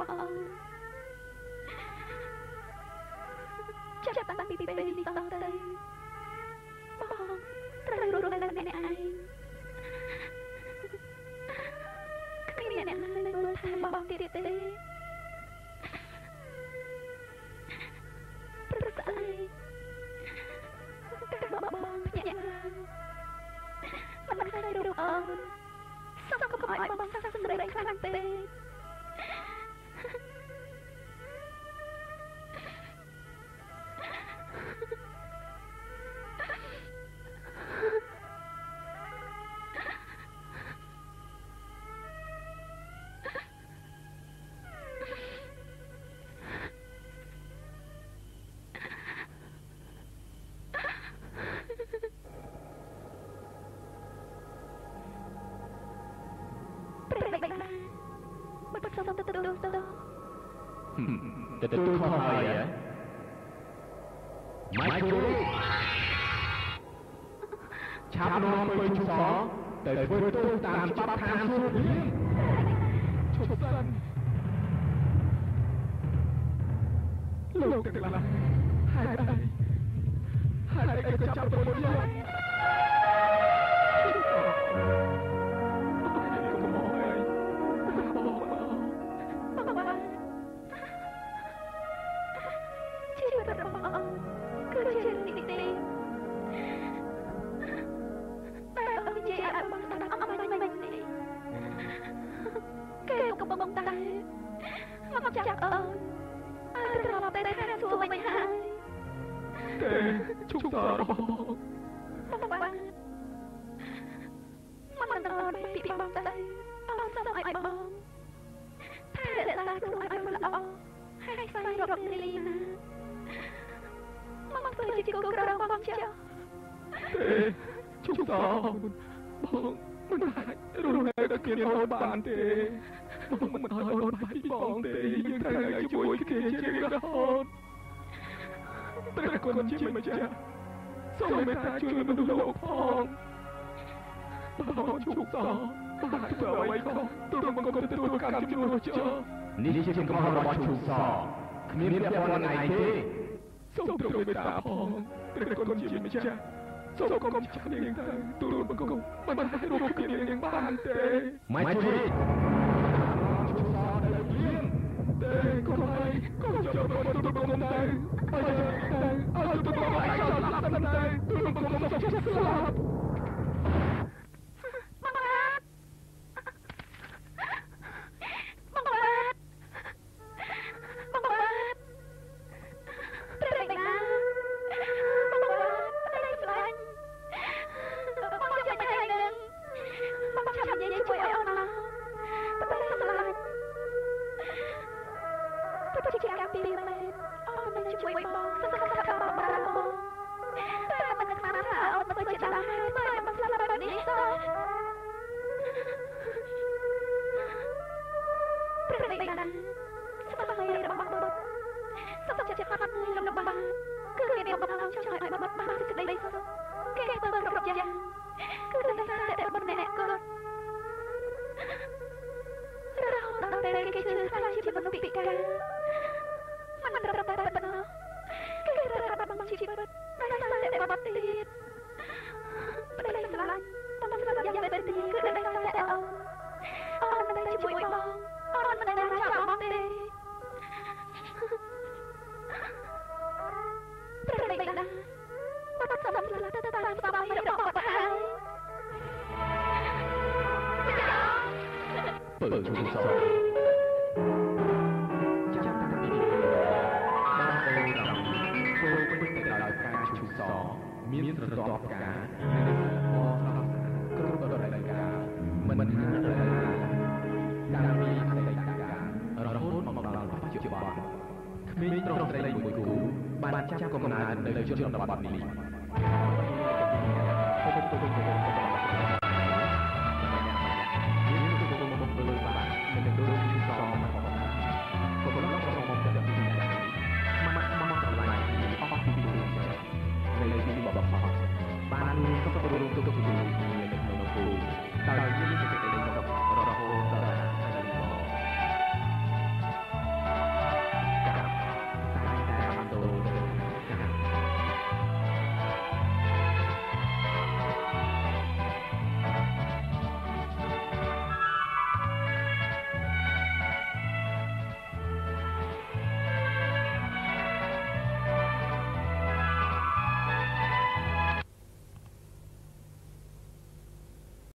បងចាប់តាំងពីពេលនេះតទៅបងត្រូវរស់នៅម្នាក់ឯងគ្មានអ្នកណានៅមើលថែបងទៀតទេ Tôi, tôi không hề vậy. Michael Chạp nó bơi chung phó Tới với tôi tạm chắp tham xuống biến Chụp sân Lúc tức là Hai đây Hai đây có chắp tôi vô មកចាប់អូនអើត្រឡប់ទៅខាងសួរវិញហើយទេជុំតរបស់បងបងមកមិនដល់ពីពីបងទៅអត់សុំឲ្យបងថែរក្សាខ្លួនឲ្យបានល្អហើយស្វែងរកនារីណាមកធ្វើជាគូក្រងបងចាទេជុំតបងមិនអាចរស់នៅដល់គ្មានអូនបានទេបងមិនឲ្យអូនបាត់ពីបងទេយើងត្រូវនៅជាមួយគ្នាជារៀងរហូតព្រះគុណជាម្ចាស់សូមមេត្តាជួយមនុស្សលោកផងបង 로나가 반대 동마던 발방대 이탈하기 보이게 제가 헌 드래곤 지마자 섬에 다주는 로펑 바로 죽다 바트와 와이커 뚫은 것들도 깜짝 놀랐죠 니 지금 그만으로 맞춰서 금일에 뻔한 아이디 쏙 들어오겠다 펑 드래곤 지마자 Sokom cakning kang turun pegong Menahiru kining pantai Maituri Tekorai kocok turun pegong Ajak kang Aduh pegong Ajak kang Turun pegong Ajak selap ន អូនមិនជួយបងអូនមិនដែលចាំបងទេព្រះបិតាបាត់សំស្លាប់ទៅតាមស្បាយរបស់បាត់ហើយពើឈូសចាប់តាំងពីបានអូនដល់ធ្វើពេញទៅដោយការឈូសមានស្រទាប់ការនិងអគ្រប់រដូវកាលមិនថារដូវ ដែលមានអតីតកាលរហូតមកដល់បច្ចុប្បន្នគ្មានត្រង់ត្រីមួយគូបានចាប់កំណើតនៅជនបទនេះបានសុខភាពទូទៅជាជានៅក្នុងគូតើមានសេចក្តី